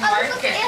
market.